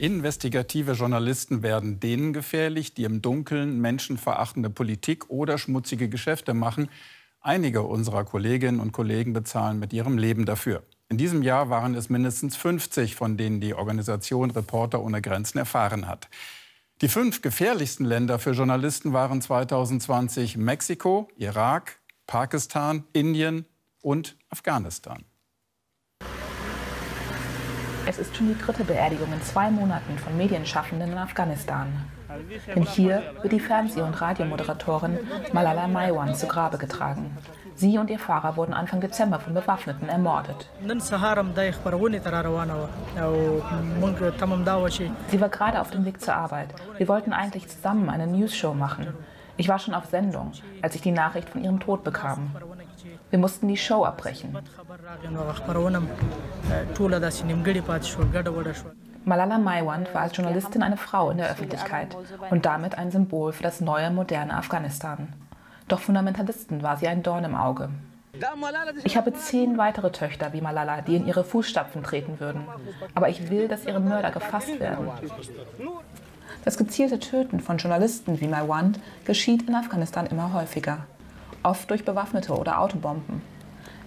Investigative Journalisten werden denen gefährlich, die im Dunkeln menschenverachtende Politik oder schmutzige Geschäfte machen. Einige unserer Kolleginnen und Kollegen bezahlen mit ihrem Leben dafür. In diesem Jahr waren es mindestens 50, von denen die Organisation Reporter ohne Grenzen erfahren hat. Die fünf gefährlichsten Länder für Journalisten waren 2020 Mexiko, Irak, Pakistan, Indien und Afghanistan. Es ist schon die dritte Beerdigung in zwei Monaten von Medienschaffenden in Afghanistan. Denn hier wird die Fernseh- und Radiomoderatorin Malala Maiwan zu Grabe getragen. Sie und ihr Fahrer wurden Anfang Dezember von Bewaffneten ermordet. Sie war gerade auf dem Weg zur Arbeit. Wir wollten eigentlich zusammen eine News-Show machen. Ich war schon auf Sendung, als ich die Nachricht von ihrem Tod bekam. Wir mussten die Show abbrechen. Malala Maiwand war als Journalistin eine Frau in der Öffentlichkeit und damit ein Symbol für das neue, moderne Afghanistan. Doch Fundamentalisten war sie ein Dorn im Auge. Ich habe zehn weitere Töchter wie Malala, die in ihre Fußstapfen treten würden. Aber ich will, dass ihre Mörder gefasst werden. Das gezielte Töten von Journalisten wie Maiwand geschieht in Afghanistan immer häufiger oft durch bewaffnete oder Autobomben.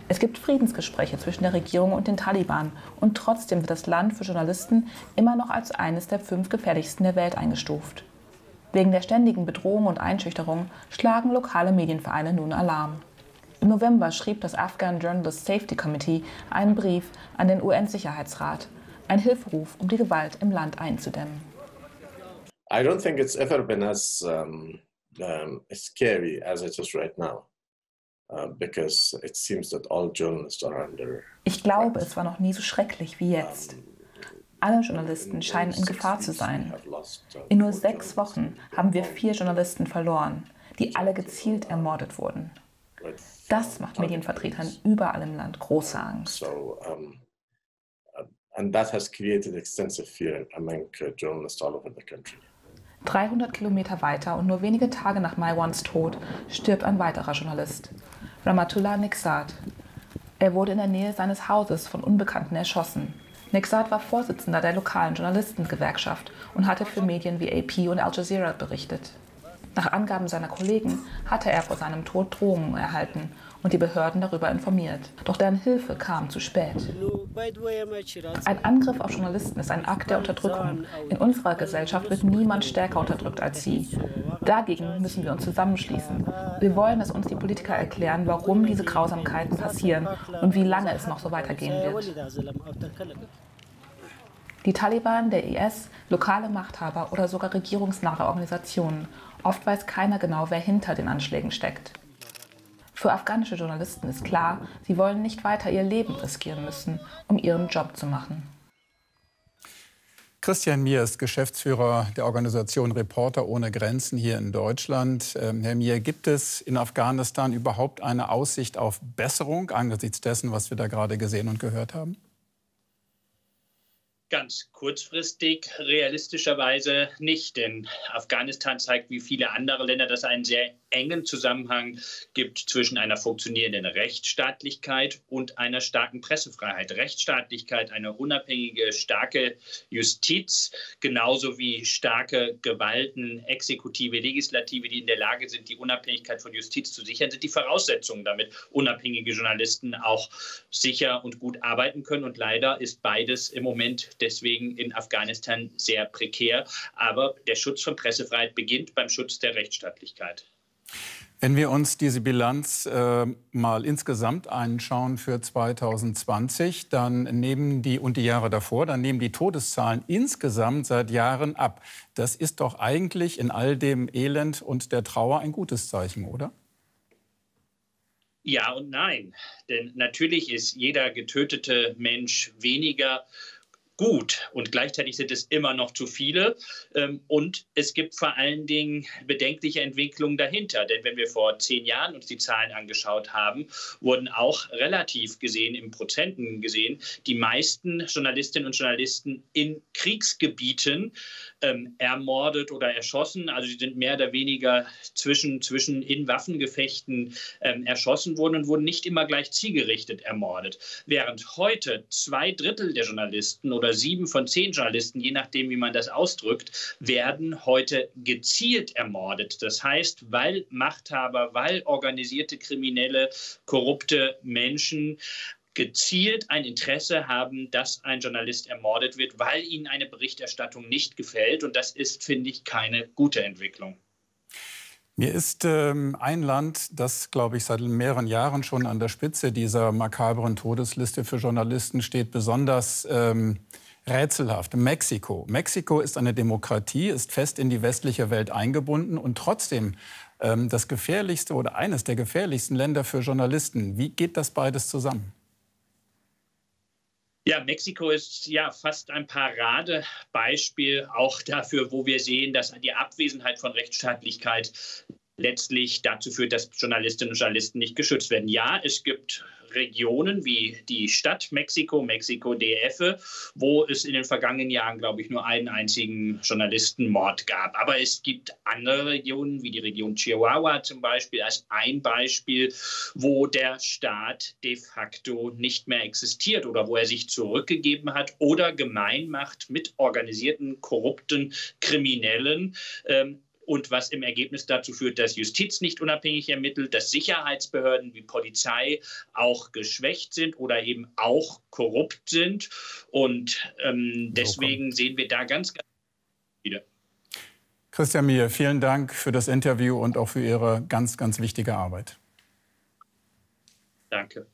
Es gibt Friedensgespräche zwischen der Regierung und den Taliban und trotzdem wird das Land für Journalisten immer noch als eines der fünf gefährlichsten der Welt eingestuft. Wegen der ständigen Bedrohung und Einschüchterung schlagen lokale Medienvereine nun Alarm. Im November schrieb das Afghan Journalist Safety Committee einen Brief an den UN-Sicherheitsrat, ein Hilferuf, um die Gewalt im Land einzudämmen. I don't think it's ever been as um um, scary as it is right now. Uh, because it seems that all journalists are under ich glaube, es war noch nie so schrecklich wie jetzt. Alle Journalisten scheinen in Gefahr zu sein. In nur sechs Wochen haben wir vier Journalisten verloren, die alle gezielt ermordet wurden. Das macht Medienvertretern überall im Land große Angst. And that has created extensive fear among uh, journalists all over the country. 300 Kilometer weiter und nur wenige Tage nach Maiwans Tod stirbt ein weiterer Journalist, Ramatullah Nixat. Er wurde in der Nähe seines Hauses von Unbekannten erschossen. Nixat war Vorsitzender der lokalen Journalistengewerkschaft und hatte für Medien wie AP und Al Jazeera berichtet. Nach Angaben seiner Kollegen hatte er vor seinem Tod Drohungen erhalten und die Behörden darüber informiert. Doch deren Hilfe kam zu spät. Ein Angriff auf Journalisten ist ein Akt der Unterdrückung. In unserer Gesellschaft wird niemand stärker unterdrückt als sie. Dagegen müssen wir uns zusammenschließen. Wir wollen, dass uns die Politiker erklären, warum diese Grausamkeiten passieren und wie lange es noch so weitergehen wird. Die Taliban, der IS, lokale Machthaber oder sogar regierungsnahe Organisationen. Oft weiß keiner genau, wer hinter den Anschlägen steckt. Für afghanische Journalisten ist klar, sie wollen nicht weiter ihr Leben riskieren müssen, um ihren Job zu machen. Christian Mier ist Geschäftsführer der Organisation Reporter ohne Grenzen hier in Deutschland. Ähm, Herr Mier, gibt es in Afghanistan überhaupt eine Aussicht auf Besserung angesichts dessen, was wir da gerade gesehen und gehört haben? Ganz kurzfristig realistischerweise nicht, denn Afghanistan zeigt wie viele andere Länder, dass es einen sehr engen Zusammenhang gibt zwischen einer funktionierenden Rechtsstaatlichkeit und einer starken Pressefreiheit. Rechtsstaatlichkeit, eine unabhängige, starke Justiz, genauso wie starke Gewalten, Exekutive, Legislative, die in der Lage sind, die Unabhängigkeit von Justiz zu sichern, sind die Voraussetzungen, damit unabhängige Journalisten auch sicher und gut arbeiten können. Und leider ist beides im Moment deswegen in Afghanistan sehr prekär. Aber der Schutz von Pressefreiheit beginnt beim Schutz der Rechtsstaatlichkeit. Wenn wir uns diese Bilanz äh, mal insgesamt anschauen für 2020, dann nehmen die und die Jahre davor, dann nehmen die Todeszahlen insgesamt seit Jahren ab. Das ist doch eigentlich in all dem Elend und der Trauer ein gutes Zeichen, oder? Ja und nein. Denn natürlich ist jeder getötete Mensch weniger gut und gleichzeitig sind es immer noch zu viele. Ähm, und es gibt vor allen Dingen bedenkliche Entwicklungen dahinter. Denn wenn wir vor zehn Jahren uns die Zahlen angeschaut haben, wurden auch relativ gesehen, im Prozenten gesehen, die meisten Journalistinnen und Journalisten in Kriegsgebieten ähm, ermordet oder erschossen. Also sie sind mehr oder weniger zwischen, zwischen in Waffengefechten ähm, erschossen worden und wurden nicht immer gleich zielgerichtet ermordet. Während heute zwei Drittel der Journalisten oder oder sieben von zehn Journalisten, je nachdem, wie man das ausdrückt, werden heute gezielt ermordet. Das heißt, weil Machthaber, weil organisierte Kriminelle, korrupte Menschen gezielt ein Interesse haben, dass ein Journalist ermordet wird, weil ihnen eine Berichterstattung nicht gefällt. Und das ist, finde ich, keine gute Entwicklung. Mir ist ähm, ein Land, das, glaube ich, seit mehreren Jahren schon an der Spitze dieser makabren Todesliste für Journalisten steht, besonders ähm, rätselhaft. Mexiko. Mexiko ist eine Demokratie, ist fest in die westliche Welt eingebunden und trotzdem ähm, das gefährlichste oder eines der gefährlichsten Länder für Journalisten. Wie geht das beides zusammen? Ja, Mexiko ist ja fast ein Paradebeispiel auch dafür, wo wir sehen, dass die Abwesenheit von Rechtsstaatlichkeit letztlich dazu führt, dass Journalistinnen und Journalisten nicht geschützt werden. Ja, es gibt Regionen wie die Stadt Mexiko, Mexiko DF, wo es in den vergangenen Jahren, glaube ich, nur einen einzigen Journalistenmord gab. Aber es gibt andere Regionen, wie die Region Chihuahua zum Beispiel, als ein Beispiel, wo der Staat de facto nicht mehr existiert oder wo er sich zurückgegeben hat oder Gemeinmacht mit organisierten, korrupten Kriminellen. Ähm, und was im Ergebnis dazu führt, dass Justiz nicht unabhängig ermittelt, dass Sicherheitsbehörden wie Polizei auch geschwächt sind oder eben auch korrupt sind. Und ähm, deswegen sehen wir da ganz, ganz wieder. Christian Mier, vielen Dank für das Interview und auch für Ihre ganz, ganz wichtige Arbeit. Danke.